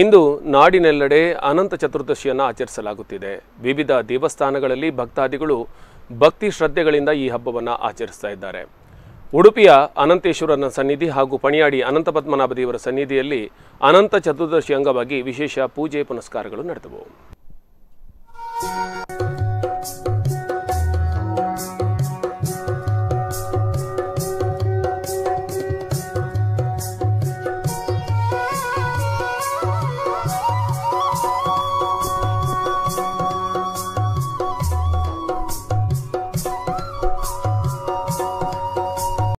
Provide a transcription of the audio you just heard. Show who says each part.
Speaker 1: ಇಂದು ನಾಡಿನೆಲ್ಲೆಡೆ ಅನಂತ ಚತುರ್ದಶಿಯನ್ನು ಆಚರಿಸಲಾಗುತ್ತಿದೆ. ವಿವಿಧ ದೇವಸ್ಥಾನಗಳಲ್ಲಿ ಭಕ್ತಾದಿಗಳು ಭಕ್ತಿ ಶ್ರದ್ಧೆಗಳಿಂದ ಈ ಹಬ್ಬವನ್ನು ಆಚರಿಸ್ತಾ ಇದ್ದಾರೆ. ಉಡುಪಿಯ ಅನಂತೇಶ್ವರನ ಸನ್ನಿಧಿ ಹಾಗೂ ಪಣಿಯಾಡಿ ಅನಂತ ಪದ್ಮನಾಭ ದೇವರ ಸನ್ನಿಧಿಯಲ್ಲಿ ಅನಂತ ಚತುರ್ದಶಿ ಅಂಗವಾಗಿ ವಿಶೇಷ ಪೂಜೆ ಪುನಸ್ಕಾರಗಳು ನಡೆದವು.